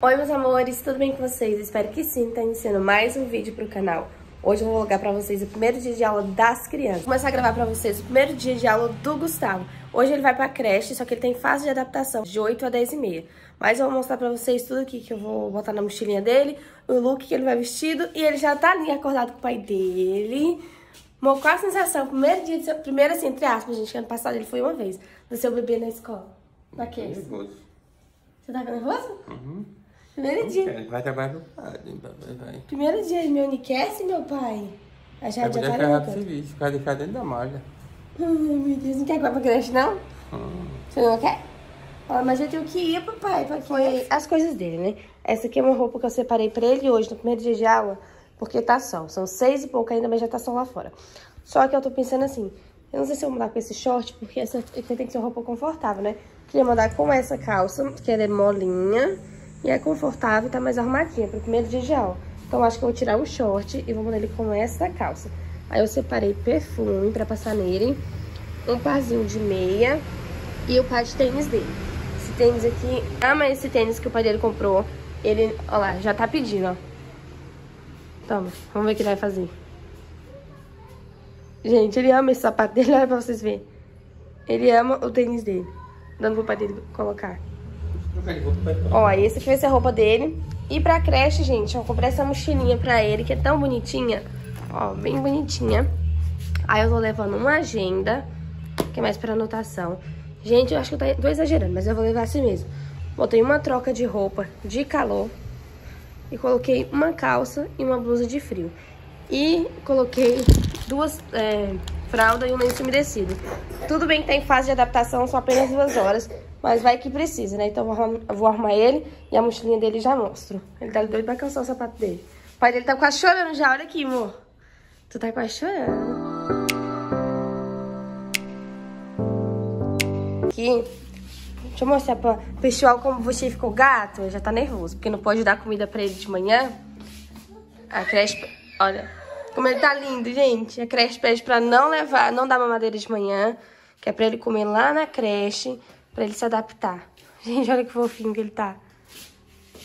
Oi meus amores, tudo bem com vocês? Espero que sim, tá iniciando mais um vídeo pro canal. Hoje eu vou vlogar pra vocês o primeiro dia de aula das crianças. Vou começar a gravar pra vocês o primeiro dia de aula do Gustavo. Hoje ele vai pra creche, só que ele tem fase de adaptação, de 8 a 10 e meia. Mas eu vou mostrar pra vocês tudo aqui que eu vou botar na mochilinha dele, o look que ele vai vestido, e ele já tá ali acordado com o pai dele. Qual a sensação? Primeiro dia, de seu, primeiro assim, entre aspas, gente, que ano passado ele foi uma vez, do seu bebê na escola. Daqueles. Nervoso. Você tá nervoso? Uhum. Primeiro dia. Ele vai trabalhar no padre, papai vai. Primeiro dia de meu Uniquece, meu pai. A Vai Jade já tá louca. serviço, ficar ficar dentro da malha. Ai, meu Deus, não quer que vá pra creche, não? Hum. Você não quer? Ó, mas eu tenho que ir, papai, pra Foi as coisas dele, né? Essa aqui é uma roupa que eu separei pra ele hoje, no primeiro dia de aula, porque tá sol. São seis e pouco ainda, mas já tá sol lá fora. Só que eu tô pensando assim, eu não sei se eu vou mandar com esse short, porque essa aqui tem que ser uma roupa confortável, né? Queria mandar com essa calça, que ela é molinha e é confortável tá mais arrumadinha pro primeiro dia de aula. Então acho que eu vou tirar o short e vou mandar ele com essa calça. Aí eu separei perfume pra passar nele, um parzinho de meia e o par de tênis dele. Esse tênis aqui, ama esse tênis que o pai dele comprou. Ele, ó lá, já tá pedindo, ó. Toma, vamos ver o que ele vai fazer. Gente, ele ama esse sapato dele, olha pra vocês verem. Ele ama o tênis dele. Dando pro pai dele colocar. Trocar de roupa vai Ó, esse aqui vai ser a roupa dele. E pra creche, gente, eu comprei essa mochilinha pra ele, que é tão bonitinha. Ó, bem bonitinha. Aí eu tô levando uma agenda, que é mais pra anotação. Gente, eu acho que eu tô exagerando, mas eu vou levar assim mesmo. Botei uma troca de roupa de calor. E coloquei uma calça e uma blusa de frio. E coloquei duas é, fraldas e um lenço umedecido. Tudo bem que tem fase de adaptação, são apenas duas horas. Mas vai que precisa, né? Então eu vou arrumar, ele e a mochilinha dele já mostro. Ele tá doido pra calçar o sapato dele. O pai dele tá quase chorando já, olha aqui, amor. Tu tá quase chorando. Aqui, deixa eu mostrar pra pessoal como você ficou gato. Ele já tá nervoso, porque não pode dar comida pra ele de manhã. A creche, olha, como ele tá lindo, gente. A creche pede pra não levar, não dar mamadeira de manhã, que é pra ele comer lá na creche, pra ele se adaptar. Gente, olha que fofinho que ele tá.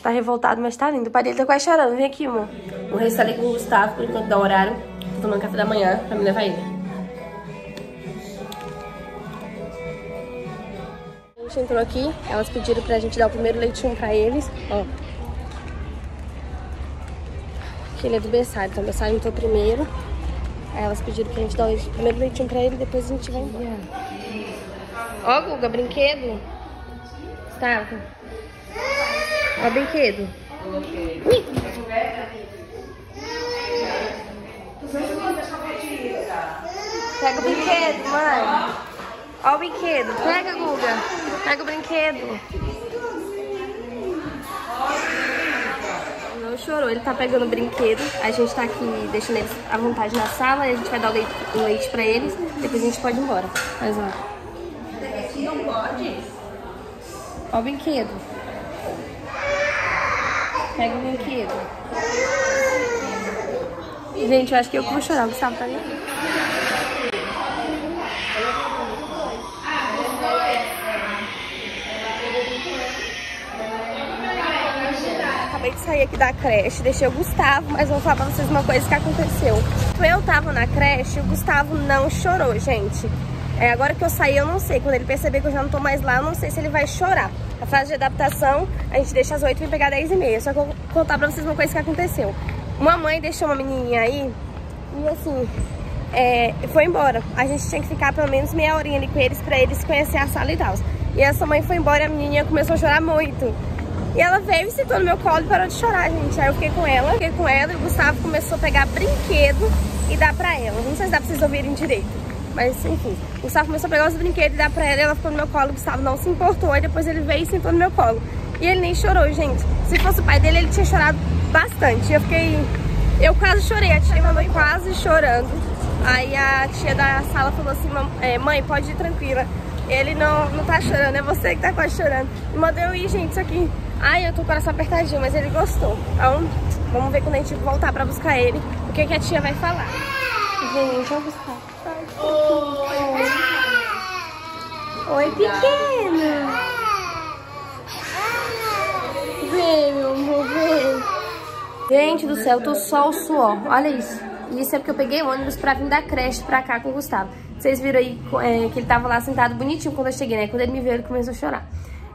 Tá revoltado, mas tá lindo. O pai dele tá quase chorando. Vem aqui, amor. Vou restar ali com o Gustavo, por enquanto dá horário. Tô tomando café da manhã pra me levar ele. A gente entrou aqui, elas pediram pra gente dar o primeiro leitinho pra eles. Ó. Que ele é do berçário, então o berçário entrou primeiro. Aí elas pediram pra gente dar o primeiro leitinho pra ele, depois a gente vai embora. Ó, Guga, brinquedo. Gustavo. Ó, brinquedo. Pega o brinquedo, mãe. Ó o brinquedo. Pega, Guga. Pega o brinquedo. Não chorou, ele tá pegando o brinquedo. A gente tá aqui deixando eles à vontade na sala. A gente vai dar o leite, o leite pra eles. Depois a gente pode ir embora. Mas ó. Não pode? Ó o brinquedo. Pega o brinquedo. Gente, eu acho que eu vou chorar. O Gustavo tá ali. Acabei de sair aqui da creche, deixei o Gustavo, mas vou falar pra vocês uma coisa que aconteceu. Eu tava na creche, o Gustavo não chorou, gente. É, agora que eu saí, eu não sei. Quando ele perceber que eu já não tô mais lá, eu não sei se ele vai chorar. A fase de adaptação, a gente deixa às 8 e vem pegar 10 e meia. Só que eu vou contar pra vocês uma coisa que aconteceu. Uma mãe deixou uma menininha aí e assim, é, foi embora. A gente tinha que ficar pelo menos meia horinha ali com eles pra eles conhecer a sala e tal. E essa mãe foi embora e a menininha começou a chorar muito. E ela veio e sentou no meu colo e parou de chorar, gente. Aí eu fiquei com ela, fiquei com ela e o Gustavo começou a pegar brinquedo e dar pra ela. Não sei se dá pra vocês ouvirem direito. Mas enfim, o Gustavo começou a pegar os brinquedos e dar pra ela e ela ficou no meu colo. O Gustavo não se importou, e depois ele veio e sentou no meu colo. E ele nem chorou, gente. Se fosse o pai dele, ele tinha chorado bastante. Eu fiquei. Eu quase chorei, a tia mamãe quase chorando. Aí a tia da sala falou assim: "Mam- mãe, pode ir tranquila. Ele não, não tá chorando, é você que tá quase chorando. E mandou eu ir, gente, isso aqui. Ai, eu tô com o coração apertadinho, mas ele gostou. Então, vamos ver quando a gente voltar pra buscar ele, o que, que a tia vai falar. Gente, olha o Gustavo. Oi. Pequeno. Vem, meu amor, vem. Gente do céu, eu tô só o suor. Olha isso. Isso é porque eu peguei ônibus pra vir da creche pra cá com o Gustavo. Vocês viram aí é, que ele tava lá sentado bonitinho quando eu cheguei, né? Quando ele me viu, ele começou a chorar.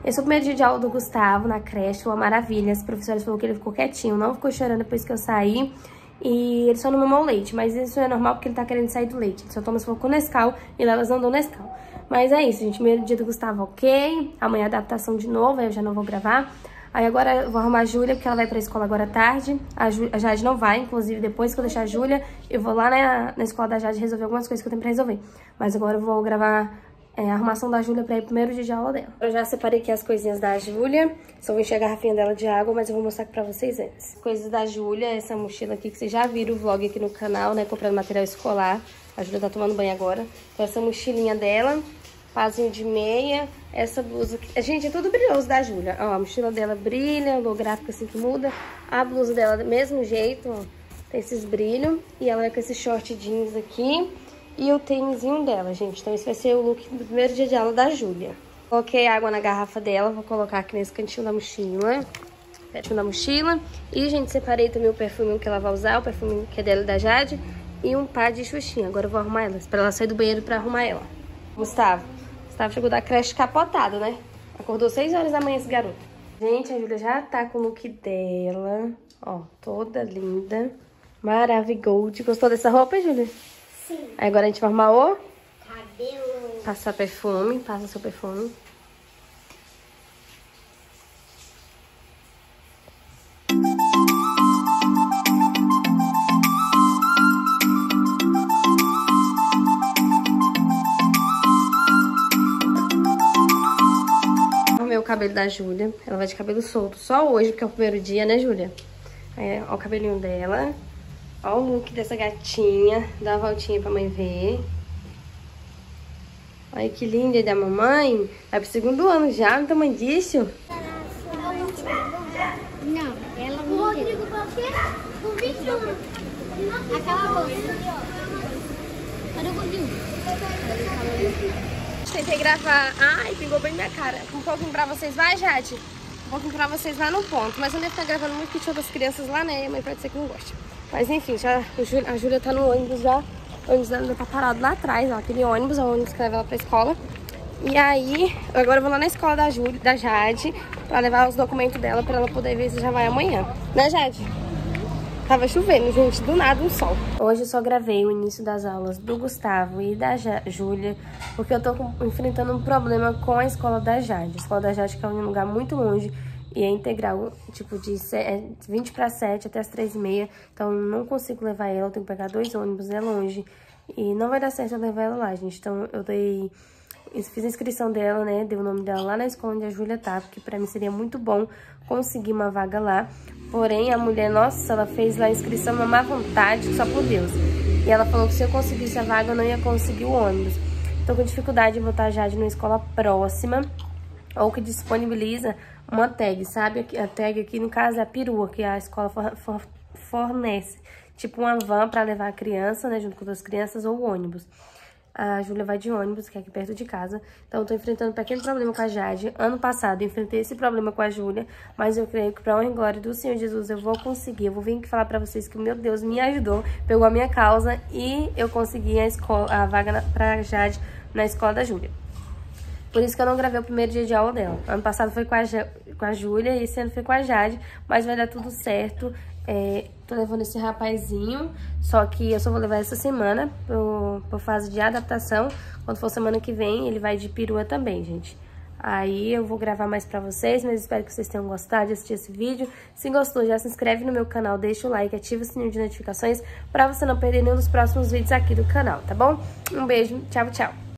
Esse é o primeiro dia de aula do Gustavo na creche, uma maravilha. As professoras falaram que ele ficou quietinho, não ficou chorando depois que eu saí. E ele só não mamou leite, mas isso é normal porque ele tá querendo sair do leite. Ele só toma se com Nescau e lá elas não dão Nescau. Mas é isso, gente. Primeiro dia do Gustavo, ok. Amanhã adaptação de novo, aí eu já não vou gravar. Aí agora eu vou arrumar a Júlia, porque ela vai pra escola agora à tarde. A, Ju, a Jade não vai, inclusive depois que eu deixar a Júlia, eu vou lá na, na escola da Jade resolver algumas coisas que eu tenho pra resolver. Mas agora eu vou gravar é, a arrumação da Júlia pra ir primeiro dia de aula dela. Eu já separei aqui as coisinhas da Júlia. Só encher a garrafinha dela de água, mas eu vou mostrar aqui pra vocês antes. Coisas da Júlia, essa mochila aqui que vocês já viram o vlog aqui no canal, né? Comprando material escolar. A Júlia tá tomando banho agora. Então essa mochilinha dela, pazinho de meia, essa blusa aqui. Gente, é tudo brilhoso da Júlia. Ó, a mochila dela brilha, holográfica assim que muda. A blusa dela do mesmo jeito, ó. Tem esses brilhos. E ela vai com esse short jeans aqui e o tênisinho dela, gente. Então esse vai ser o look do primeiro dia de aula da Júlia. Coloquei água na garrafa dela, vou colocar aqui nesse cantinho da mochila. Cantinho da mochila. E, gente, separei também o perfume que ela vai usar, o perfume que é dela e da Jade. E um par de xuxinha. Agora eu vou arrumar elas, pra ela sair do banheiro pra arrumar ela. Gustavo. Gustavo chegou da creche capotado, né? Acordou 6 horas da manhã esse garoto. Gente, a Júlia já tá com o look dela. Ó, toda linda. Maravigold. Gostou dessa roupa, Júlia? Sim. Aí agora a gente vai arrumar o... Cabelo. Passar perfume. Passa seu perfume. Arrumei o cabelo da Júlia. Ela vai de cabelo solto. Só hoje, porque é o primeiro dia, né, Júlia? Aí, ó o cabelinho dela. Ó o look dessa gatinha. Dá uma voltinha pra mãe ver. Olha que linda da mamãe. Vai pro segundo ano já, no tamanho disso. Não, ela não. O Rodrigo qualquer. O 21. Aquela moça. Cadê o Rodrigo? Tentei gravar. Ai, pingou bem minha cara. Um pouquinho pra vocês, vai, Jade? Um pouquinho pra vocês lá no ponto. Mas eu não devo estar gravando muito porque tinha outras crianças lá, né? Mas pode ser que não goste. Mas enfim, já, a Júlia tá no ônibus já. O ônibus dela tá parado lá atrás, ó. Aquele ônibus, é o ônibus que leva ela pra escola. E aí, agora eu vou lá na escola da, Júlia, da Jade pra levar os documentos dela pra ela poder ver se já vai amanhã. Né, Jade? Tava chovendo, gente, do nada um sol. Hoje eu só gravei o início das aulas do Gustavo e da Júlia, porque eu tô com- enfrentando um problema com a escola da Jade. A escola da Jade que é um lugar muito longe e é integral, tipo, de se- é 20 para 7 até as 3 e meia. Então não consigo levar ela, eu tenho que pegar dois ônibus, é longe. E não vai dar certo eu levar ela lá, gente. Então eu dei fiz a inscrição dela, né? Dei o nome dela lá na escola onde a Júlia tá, porque pra mim seria muito bom conseguir uma vaga lá. Porém, a mulher, nossa, ela fez lá a inscrição na má vontade, só por Deus. E ela falou que se eu conseguisse a vaga, eu não ia conseguir o ônibus. Tô com dificuldade de botar a Jade numa escola próxima, ou que disponibiliza uma tag, sabe? A tag aqui, no caso, é a perua, que a escola for- for- fornece. Tipo uma van pra levar a criança, né, junto com outras crianças, ou ônibus. A Júlia vai de ônibus, que é aqui perto de casa. Então, eu tô enfrentando um pequeno problema com a Jade. Ano passado, eu enfrentei esse problema com a Júlia. Mas eu creio que, pra honra e glória do Senhor Jesus, eu vou conseguir. Eu vou vir aqui falar pra vocês que meu Deus me ajudou, pegou a minha causa e eu consegui a, escola, a vaga na, pra Jade na escola da Júlia. Por isso que eu não gravei o primeiro dia de aula dela. Ano passado foi com a, com a Júlia e esse ano foi com a Jade. Mas vai dar tudo certo. É, tô levando esse rapazinho, só que eu só vou levar essa semana pro, pro fase de adaptação. Quando for semana que vem, ele vai de perua também, gente. Aí eu vou gravar mais pra vocês, mas espero que vocês tenham gostado de assistir esse vídeo. Se gostou, já se inscreve no meu canal, deixa o like, ativa o sininho de notificações pra você não perder nenhum dos próximos vídeos aqui do canal, tá bom? Um beijo, tchau, tchau!